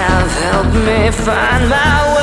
have helped me find my way.